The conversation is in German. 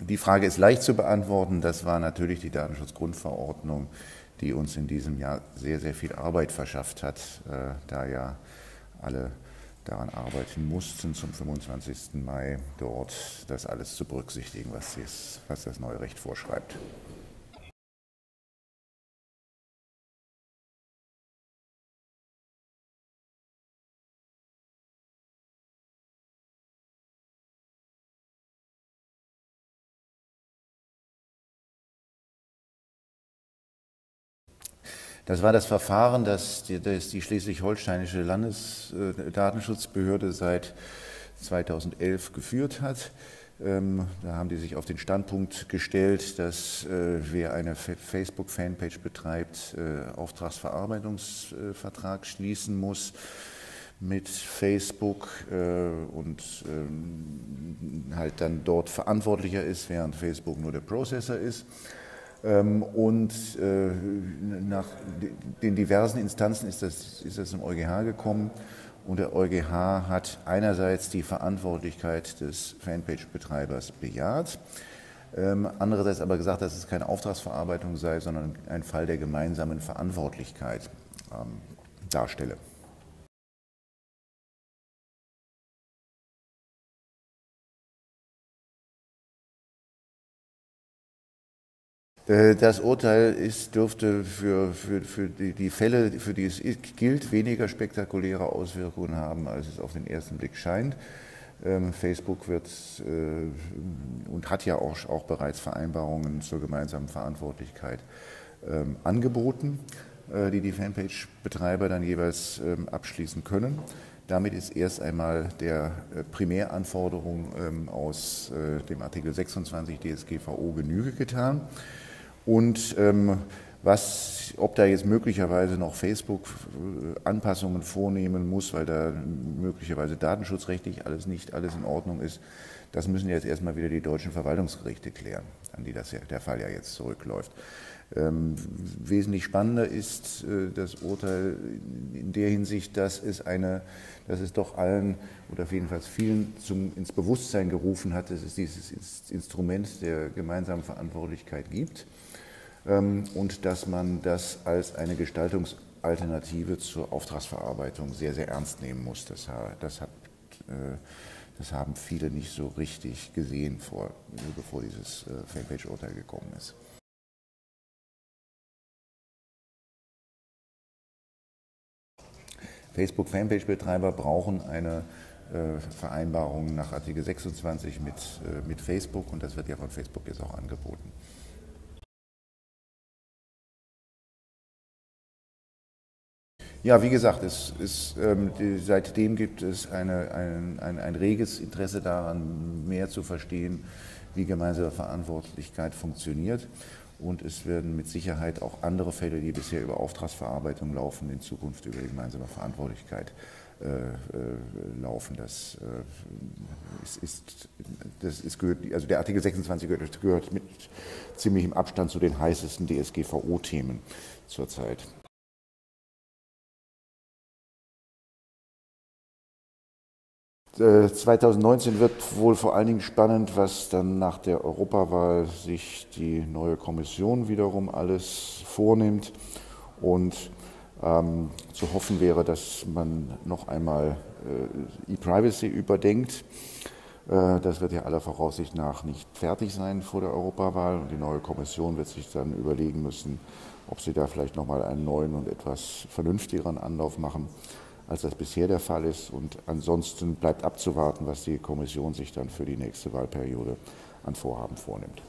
die Frage ist leicht zu beantworten. Das war natürlich die Datenschutzgrundverordnung, die uns in diesem Jahr sehr, sehr viel Arbeit verschafft hat, äh, da ja alle daran arbeiten mussten, zum 25. Mai dort das alles zu berücksichtigen, was, was das neue Recht vorschreibt. Das war das Verfahren, das die, das die schleswig-holsteinische Landesdatenschutzbehörde seit 2011 geführt hat. Ähm, da haben die sich auf den Standpunkt gestellt, dass äh, wer eine Facebook-Fanpage betreibt, äh, Auftragsverarbeitungsvertrag schließen muss mit Facebook äh, und ähm, halt dann dort verantwortlicher ist, während Facebook nur der Prozessor ist. Ähm, und äh, nach den diversen Instanzen ist das, ist das zum EuGH gekommen. Und der EuGH hat einerseits die Verantwortlichkeit des Fanpage-Betreibers bejaht, ähm, andererseits aber gesagt, dass es keine Auftragsverarbeitung sei, sondern ein Fall der gemeinsamen Verantwortlichkeit ähm, darstelle. Das Urteil ist, dürfte für, für, für die, Fälle, für die es gilt, weniger spektakuläre Auswirkungen haben, als es auf den ersten Blick scheint. Ähm, Facebook wird äh, und hat ja auch, auch, bereits Vereinbarungen zur gemeinsamen Verantwortlichkeit ähm, angeboten, äh, die die Fanpage-Betreiber dann jeweils ähm, abschließen können. Damit ist erst einmal der äh, Primäranforderung aus äh, dem Artikel 26 DSGVO Genüge getan. Und ähm, was, ob da jetzt möglicherweise noch Facebook äh, Anpassungen vornehmen muss, weil da möglicherweise datenschutzrechtlich alles nicht alles in Ordnung ist, das müssen jetzt erstmal wieder die deutschen Verwaltungsgerichte klären, an die das der Fall ja jetzt zurückläuft. Ähm, wesentlich spannender ist äh, das Urteil in der Hinsicht, dass es eine, dass es doch allen oder jedenfalls vielen zum, ins Bewusstsein gerufen hat, dass es dieses Instrument der gemeinsamen Verantwortlichkeit gibt ähm, und dass man das als eine Gestaltungsalternative zur Auftragsverarbeitung sehr, sehr ernst nehmen muss. Das, das, hat, äh, das haben viele nicht so richtig gesehen, vor, bevor dieses äh, Fanpage-Urteil gekommen ist. Facebook-Fanpage-Betreiber brauchen eine äh, Vereinbarung nach Artikel 26 mit, äh, mit Facebook und das wird ja von Facebook jetzt auch angeboten. Ja, wie gesagt, es ist, ähm, die, seitdem gibt es eine, ein, ein, ein, reges Interesse daran, mehr zu verstehen, wie gemeinsame Verantwortlichkeit funktioniert. Und es werden mit Sicherheit auch andere Fälle, die bisher über Auftragsverarbeitung laufen, in Zukunft über die gemeinsame Verantwortlichkeit äh, äh, laufen. Das, äh, ist, ist, das ist, gehört, also der Artikel 26 gehört, gehört mit ziemlichem Abstand zu den heißesten DSGVO-Themen zurzeit. 2019 äh, wird wohl vor allen Dingen spannend, was dann nach der Europawahl sich die neue Kommission wiederum alles vornimmt. Und ähm, zu hoffen wäre, dass man noch einmal äh, E-Privacy überdenkt. Äh, das wird ja aller Voraussicht nach nicht fertig sein vor der Europawahl. Und die neue Kommission wird sich dann überlegen müssen, ob sie da vielleicht noch mal einen neuen und etwas vernünftigeren Anlauf machen als das bisher der Fall ist. Und ansonsten bleibt abzuwarten, was die Kommission sich dann für die nächste Wahlperiode an Vorhaben vornimmt.